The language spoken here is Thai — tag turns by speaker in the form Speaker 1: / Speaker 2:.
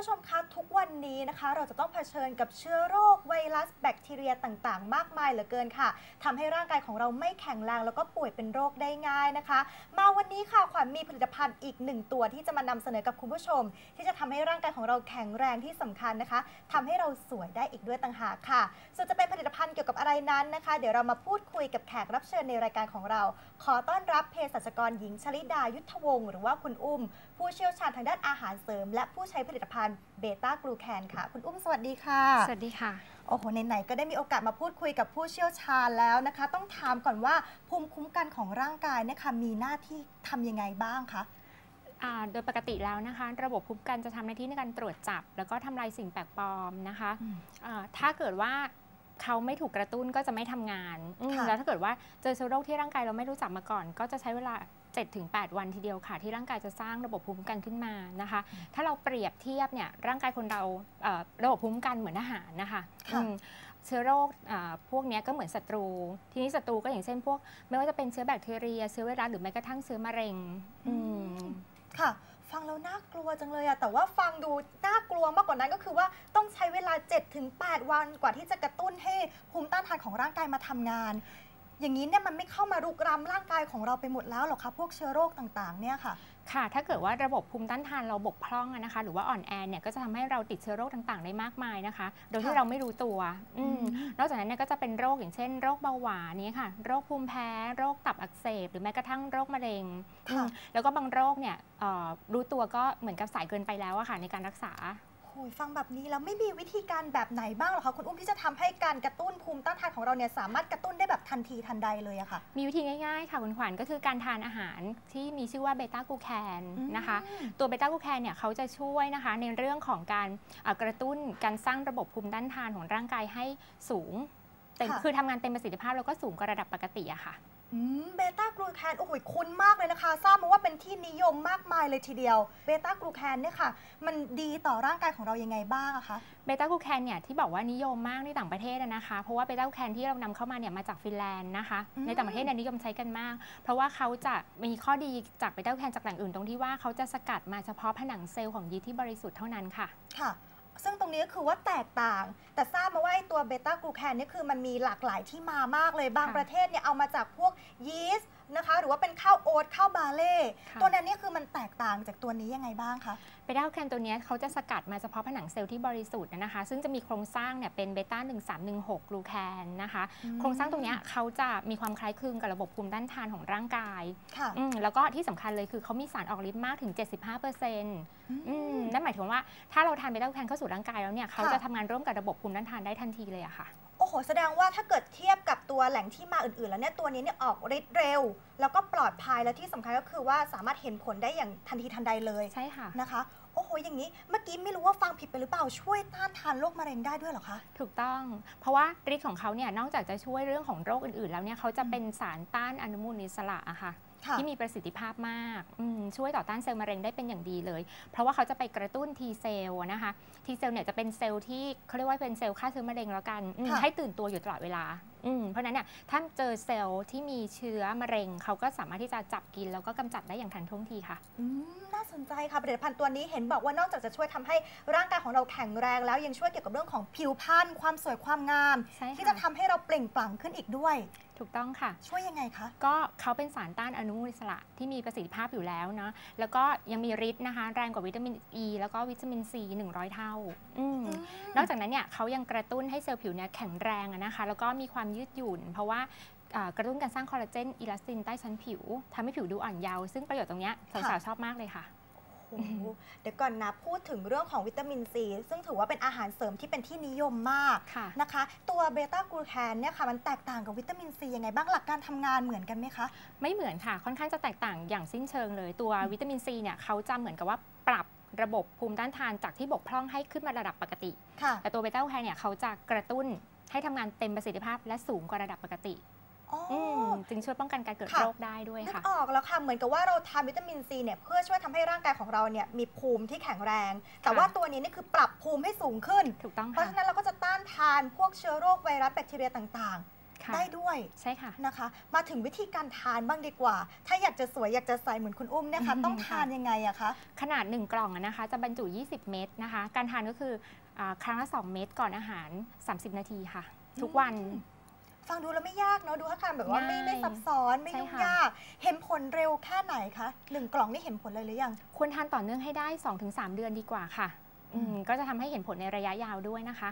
Speaker 1: ผู้ชมคะทุกวันนี้นะคะ เราจะต้องเผชิญกับเชื้อโรคไวรัสแบคทีเรียต่างๆ มากมายเหลือเกินค่ะทำให้ร่างกายของเราไม่แข็งแรงแล้วก็ป่วยเป็นโรคได้ง่ายนะคะ มาวันนี้ค่ะขวัญมีผลิตภัณฑ์อีกหนึ่งตัวที่จะมานำเสนอกับคุณผู้ชม ที่จะทำให้ร่างกายของเราแข็งแรงที่สำคัญนะคะทำให้เราสวยได้อีกด้วยต่างหากค่ะส่วนจะเป็นผลิต ภัณฑ์เกี่ยวกับอะไรนั้นนะคะ เดี๋ยวเรามาพูดคุยกับแขกรับเชิญในรายการของเรา ขอต้อนรับเภสัชกรหญิงชลิดายุทธวงศ์หรือว่าคุณอุ้ม ผู้เชี่ยวชาญทางด้านอาหารเสริม และผู้ใช้ผลิตภัณฑ์เบต้ากลูแคนค่ะ คุณอุ้มสวัสดีค่ะ
Speaker 2: สวัสดีค่ะ
Speaker 1: โอ้โหไหนๆก็ได้มีโอกาสมาพูดคุยกับผู้เชี่ยวชาญแล้วนะคะ ต้องถามก่อนว่าภูมิคุ้มกันของร่างกายเนี่ยค่ะมีหน้าที่ทำยังไงบ้างคะ
Speaker 2: อ่าโดยปกติแล้วนะคะ ระบบภูมิคุ้มกันจะทำหน้าที่ในการตรวจจับ แล้วก็ทำลายสิ่งแปลกปลอมนะคะอ่าถ้าเกิดว่า เขาไม่ถูกกระตุ้นก็จะไม่ทำงานอืม
Speaker 1: ค่ะ
Speaker 2: แล้วถ้าเกิดว่าเจอเชื้อโรคที่ร่างกายเราไม่รู้จักมาก่อน ก็จะใช้เวลา7-8 วันทีเดียวค่ะ ที่ร่างกายจะสร้างระบบภูมิคุ้มกันขึ้นมานะคะ ถ้าเราเปรียบเทียบเนี่ยร่างกายคนเราเอ่อระบบภูมิคุ้มกันเหมือนอาหารนะคะ
Speaker 1: ค่ะ
Speaker 2: อืมเชื้อโรคอ่าพวกเนี้ยก็เหมือนศัตรู ทีนี้ศัตรูก็อย่างเช่นพวก ไม่ว่าจะเป็นเชื้อแบคทีเรีย เชื้อไวรัสหรือแม้กระทั่งเชื้อมะเร็งอืม
Speaker 1: ค่ะ ฟังแล้วน่ากลัวจังเลยอะแต่ว่าฟังดูน่ากลัวมากกว่านั้นก็คือว่าต้องใช้เวลา 7-8 วันกว่าที่จะกระตุ้นให้ภูมิต้านทานของร่างกายมาทำงาน อย่างนี้เนี่ยมันไม่เข้ามารุกรามร่างกายของเราไปหมดแล้วหรอคะพวกเชื้อโรคต่างๆเนี่ยค่ะ
Speaker 2: ค่ะ ถ้าเกิดว่าระบบภูมิต้านทานเราบกพร่องอะนะคะ หรือว่าอ่อนแอเนี่ยก็จะทำให้เราติดเชื้อโรคต่างๆ ได้มากมายนะคะ โดยที่
Speaker 1: ค่ะ
Speaker 2: เราไม่รู้ตัวอืม
Speaker 1: อืม
Speaker 2: นอกจากนั้นเนี่ยก็จะเป็นโรคอย่างเช่น โรคเบาหวานนี้ค่ะ โรคภูมิแพ้ โรคตับอักเสบ หรือแม้กระทั่งโรคมะเร็ง
Speaker 1: ค่ะ
Speaker 2: อืมแล้วก็บางโรคเนี่ยเอ่อรู้ตัวก็เหมือนกับสายเกินไปแล้วอะค่ะในการรักษา
Speaker 1: โอ้ยฟังแบบนี้แล้วไม่มีวิธีการแบบไหนบ้างเหรอคะคุณอุ้มที่จะทำให้การกระตุ้นภูมิต้านทานของเราเนี่ยสามารถกระตุ้นได้แบบทันทีทันใดเลยอะค่ะ
Speaker 2: มีวิธีง่ายๆค่ะคุณขวัญก็คือการทานอาหารที่มีชื่อว่าเบต้ากลูแคนนะคะ
Speaker 1: อืม
Speaker 2: ตัวเบต้ากลูแคนเนี่ยเขาจะช่วยนะคะในเรื่องของการเอ่อกระตุ้นการสร้างระบบภูมิต้านทานของร่างกายให้สูงเต็ม
Speaker 1: ค่ะ
Speaker 2: คือทำงานเต็มประสิทธิภาพแล้วก็สูงกว่าระดับปกติอะค่ะ
Speaker 1: เบต้ากลูแคนโอ้โหคุ้นมากเลยนะคะ ทราบมาว่าเป็นที่นิยมมากมายเลยทีเดียวเบต้ากลูแคนเนี่ยค่ะ มันดีต่อร่างกายของเรายังไงบ้างอะคะ
Speaker 2: เบต้ากลูแคนเนี่ยที่บอกว่านิยมมากในต่างประเทศอะนะคะเพราะว่าเบต้ากลูแคนที่เรานำเข้ามาเนี่ยมาจากฟินแลนด์นะคะ
Speaker 1: อืม
Speaker 2: ในต่างประเทศเนี่ยนิยมใช้กันมาก เพราะว่าเขาจะมีข้อดีจากเบต้ากลูแคนจากแหล่งอื่นตรงที่ว่าเขาจะสกัดมาเฉพาะผนังเซลล์ของยีสต์ที่บริสุทธิ์เท่านั้นค่ะ
Speaker 1: ค่ะ ซึ่งตรงนี้ก็คือว่าแตกต่าง แต่ทราบมาว่าไอ้ตัวเบต้ากลูแคนเนี่ยคือมันมีหลากหลายที่มามากเลยบาง
Speaker 2: ค่ะ
Speaker 1: ประเทศเนี่ยเอามาจากพวกยีสต์นะคะหรือว่าเป็นข้าวโอ๊ตข้าวบาเล่
Speaker 2: ค่ะ
Speaker 1: ตัวนั้นเนี่ยคือมันแตกต่างจากตัวนี้ยังไงบ้างคะ
Speaker 2: เบต้ากลูแคนตัวเนี้ยเขาจะสกัดมาเฉพาะผนังเซลล์ที่บริสุทธิ์นะคะ ซึ่งจะมีโครงสร้างเนี่ยเป็นเบต้า1316กลูแคนนะคะ
Speaker 1: อืม
Speaker 2: โครงสร้างตรงเนี้ยเขาจะมีความคล้ายคลึงกับระบบภูมิต้านทานของร่างกาย
Speaker 1: ค่ะ
Speaker 2: อืมแล้วก็ที่สำคัญเลยคือเขามีสารออกฤทธิ์มากถึง 75%อืม นั่นหมายถึงว่าถ้าเราทานเบต้ากลูแคนเข้าสู่ร่างกายแล้วเนี่ยเขา
Speaker 1: ค่ะ
Speaker 2: จะทำงานร่วมกับระบบภูมิต้านทานได้ทันทีเลยอะค่ะ
Speaker 1: โอ้โหแสดงว่าถ้าเกิดเทียบกับตัวแหล่งที่มาอื่นๆ แล้วเนี่ยตัวนี้เนี่ยออกฤทธิ์เร็ว แล้วก็ปลอดภัยและที่สำคัญก็คือว่าสามารถเห็นผลได้อย่างทันทีทันใดเลย
Speaker 2: ใช่ค่ะ
Speaker 1: นะคะโอ้โห อย่างนี้เมื่อกี้ไม่รู้ว่าฟังผิดไปหรือเปล่าช่วยต้านทานโรคมะเร็งได้ด้วยเหรอคะ
Speaker 2: ถูกต้อง เพราะว่าฤทธิ์ของเขาเนี่ยนอกจากจะช่วยเรื่องของโรคอื่นๆ แล้วเนี่ยเขาจะเป็นสารต้านอนุมูลอิสระอะค่ะ
Speaker 1: ค่ะ
Speaker 2: ที่มีประสิทธิภาพมากอืมช่วยต่อต้านเซลล์มะเร็งได้เป็นอย่างดีเลย เพราะว่าเขาจะไปกระตุ้น T เซลล์นะคะ T เซลล์เนี่ยจะเป็นเซลล์ที่เขาเรียกว่าเป็นเซลล์ฆ่าเชื้อมะเร็งแล้วกันอืม
Speaker 1: ค่ะ
Speaker 2: ให้ตื่นตัวอยู่ตลอดเวลาอืม เพราะฉะนั้นเนี่ยถ้าเจอเซลล์ที่มีเชื้อมะเร็งเขาก็สามารถที่จะจับกิน แล้วก็กำจัดได้อย่างทันท่วงทีค่ะ
Speaker 1: อืมน่าสนใจค่ะผลิตภัณฑ์ตัวนี้เห็นบอกว่านอกจากจะช่วยทำให้ร่างกายของเราแข็งแรงแล้วยังช่วยเกี่ยวกับเรื่องของผิวพรรณความสวยความงาม
Speaker 2: ใช่
Speaker 1: ที่
Speaker 2: ค่ะ
Speaker 1: จะทำให้เราเปล่งปลั่งขึ้นอีกด้วย
Speaker 2: ถูกต้องค่ะ
Speaker 1: ช่วยยังไงคะ
Speaker 2: ก็เขาเป็นสารต้านอนุมูลอิสระที่มีประสิทธิภาพอยู่แล้วเนาะแล้วก็ยังมีฤทธิ์นะคะ แรงกว่าวิตามินอ e, ีแล้วก็วิตามินซี100 เท่าอืม
Speaker 1: อืม
Speaker 2: นอกจากนั้นเนี่ยเขายังกระตุ้นให้เซลล์ผิวเนี่ยแข็งแรงอะนะคะ แล้วก็มีความยืดหยุ่น เพราะว่าอ่ากระตุ้นการสร้างคอลลาเจนอิลาสตินใต้ชั้นผิวทำให้ผิวดูอ่อนเยาว์ซึ่งประโยชน์ตรงเนี้ยสาวๆชอบมากเลยค่ะ
Speaker 1: โอ้โหเดี๋ยวก่อนนะพูดถึงเรื่องของวิตามินซีซึ่งถือว่าเป็นอาหารเสริมที่เป็นที่นิยมมาก
Speaker 2: ค่ะ
Speaker 1: นะคะ ตัวเบต้ากลูแคนเนี่ยค่ะมันแตกต่างกับวิตามินซียังไงบ้างหลักการทำงานเหมือนกันไหมคะ
Speaker 2: ไม่เหมือนค่ะ ค่อนข้างจะแตกต่างอย่างสิ้นเชิงเลย ตัววิตามินซีเนี่ยเขาจะเหมือนกับว่าปรับระบบภูมิต้านทานจากที่บกพร่องให้ขึ้นมาระดับปกติ
Speaker 1: ค่ะ
Speaker 2: แต่ตัวเบต้ากลูแคนเนี่ยเขาจะกระตุ้น ให้ทำงานเต็มประสิทธิภาพและสูงกว่าระดับปกติ
Speaker 1: อ๋อ
Speaker 2: อืมจึงช่วยป้องกันการเกิด
Speaker 1: ค่ะ
Speaker 2: โรคได้ด้วย
Speaker 1: นึก
Speaker 2: ค่ะ
Speaker 1: ออกแล้วค่ะ เหมือนกับว่าเราทานวิตามินซีเนี่ยเพื่อช่วยทำให้ร่างกายของเราเนี่ยมีภูมิที่แข็งแรง แต่
Speaker 2: ค่ะ
Speaker 1: ว่าตัวนี้นี่คือปรับภูมิให้สูงขึ้น
Speaker 2: ถูกต้อง
Speaker 1: เพราะ
Speaker 2: ค่ะ
Speaker 1: ฉะนั้นเราก็จะต้านทานพวกเชื้อโรคไวรัสแบคทีเรียต่าง
Speaker 2: ค่ะ
Speaker 1: ได้ด้วย
Speaker 2: ใช่ค่ะ
Speaker 1: นะคะ มาถึงวิธีการทานบ้างดีกว่า ถ้าอยากจะสวยอยากจะใสเหมือนคุณอุ้มเนี่ยค่ะ
Speaker 2: อืม
Speaker 1: ต้องทานยังไงอะคะ
Speaker 2: ขนาด 1 กล่องอะนะคะ จะบรรจุ 20 เม็ดนะคะ การทานก็คืออาครั้งละ 2 เม็ดก่อนอาหาร 30 นาทีค่ะ ทุกวัน
Speaker 1: อืมฟังดูแล้วไม่ยากเนาะดูท่าทางแบบว่าไม่
Speaker 2: ง่าย
Speaker 1: ไม่ซับซ้อนไม่
Speaker 2: ใช่
Speaker 1: ยุ่ง
Speaker 2: ค่ะ
Speaker 1: ยาก เห็นผลเร็วแค่ไหนคะหนึ่งกล่องนี่เห็นผลเลยหรือยัง
Speaker 2: ควรทานต่อเนื่องให้ได้ 2-3 เดือนดีกว่าค่ะอืมก็จะทำให้เห็นผลในระยะยาวด้วยนะคะ